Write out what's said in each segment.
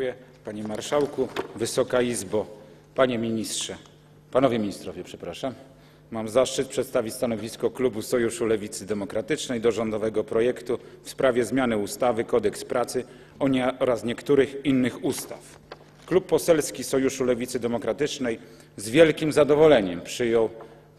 Dziękuję. Panie Marszałku, Wysoka Izbo, Panie Ministrze, Panowie Ministrowie, przepraszam. Mam zaszczyt przedstawić stanowisko Klubu Sojuszu Lewicy Demokratycznej do rządowego projektu w sprawie zmiany ustawy Kodeks pracy oraz niektórych innych ustaw. Klub Poselski Sojuszu Lewicy Demokratycznej z wielkim zadowoleniem przyjął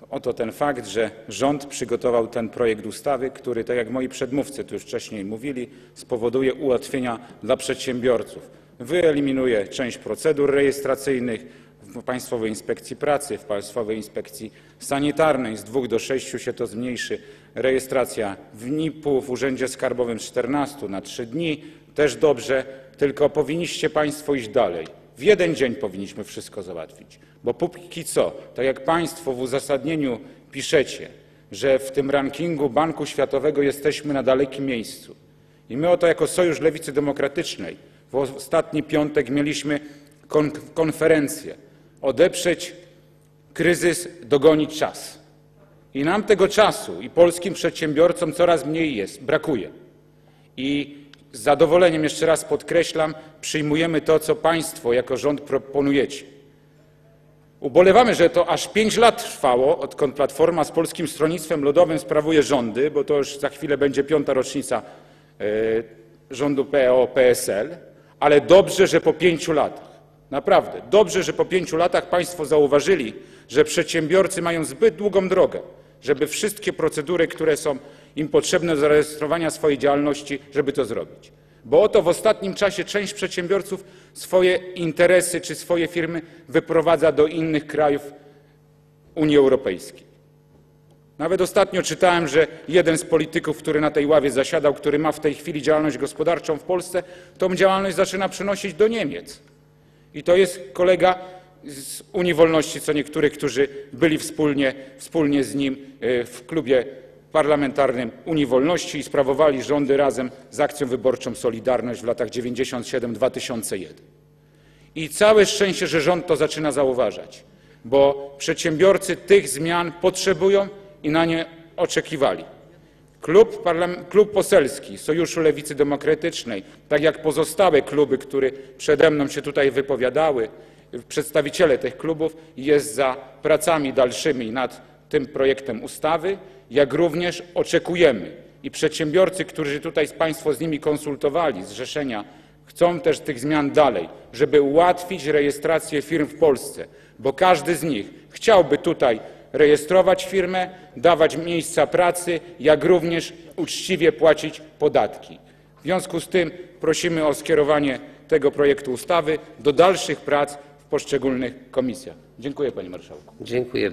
oto ten fakt, że rząd przygotował ten projekt ustawy, który, tak jak moi przedmówcy tu już wcześniej mówili, spowoduje ułatwienia dla przedsiębiorców. Wyeliminuje część procedur rejestracyjnych w Państwowej Inspekcji Pracy, w Państwowej Inspekcji Sanitarnej. Z dwóch do sześciu się to zmniejszy. Rejestracja w NIP-u, w Urzędzie Skarbowym z 14 na 3 dni. Też dobrze, tylko powinniście Państwo iść dalej. W jeden dzień powinniśmy wszystko załatwić, bo póki co, tak jak Państwo w uzasadnieniu piszecie, że w tym rankingu Banku Światowego jesteśmy na dalekim miejscu. I my oto jako Sojusz Lewicy Demokratycznej w ostatni piątek mieliśmy kon konferencję odeprzeć kryzys, dogonić czas. I nam tego czasu i polskim przedsiębiorcom coraz mniej jest, brakuje. I z zadowoleniem jeszcze raz podkreślam, przyjmujemy to, co Państwo jako rząd proponujecie. Ubolewamy, że to aż pięć lat trwało, odkąd Platforma z Polskim Stronnictwem Ludowym sprawuje rządy, bo to już za chwilę będzie piąta rocznica e, rządu PO-PSL, ale dobrze, że po pięciu latach. Naprawdę, dobrze, że po pięciu latach Państwo zauważyli, że przedsiębiorcy mają zbyt długą drogę, żeby wszystkie procedury, które są im potrzebne do zarejestrowania swojej działalności, żeby to zrobić. Bo oto w ostatnim czasie część przedsiębiorców swoje interesy czy swoje firmy wyprowadza do innych krajów Unii Europejskiej. Nawet ostatnio czytałem, że jeden z polityków, który na tej ławie zasiadał, który ma w tej chwili działalność gospodarczą w Polsce, tą działalność zaczyna przenosić do Niemiec. I to jest kolega z Unii Wolności, co niektórych, którzy byli wspólnie, wspólnie z nim e, w klubie parlamentarnym Unii Wolności i sprawowali rządy razem z akcją wyborczą Solidarność w latach 97-2001. I całe szczęście, że rząd to zaczyna zauważać, bo przedsiębiorcy tych zmian potrzebują i na nie oczekiwali. Klub, klub, Poselski Sojuszu Lewicy Demokratycznej, tak jak pozostałe kluby, które przede mną się tutaj wypowiadały, przedstawiciele tych klubów, jest za pracami dalszymi nad tym projektem ustawy, jak również oczekujemy i przedsiębiorcy, którzy tutaj Państwo z nimi konsultowali, zrzeszenia, chcą też tych zmian dalej, żeby ułatwić rejestrację firm w Polsce, bo każdy z nich chciałby tutaj rejestrować firmę, dawać miejsca pracy, jak również uczciwie płacić podatki. W związku z tym prosimy o skierowanie tego projektu ustawy do dalszych prac w poszczególnych komisjach. Dziękuję Panie Marszałku. Dziękuję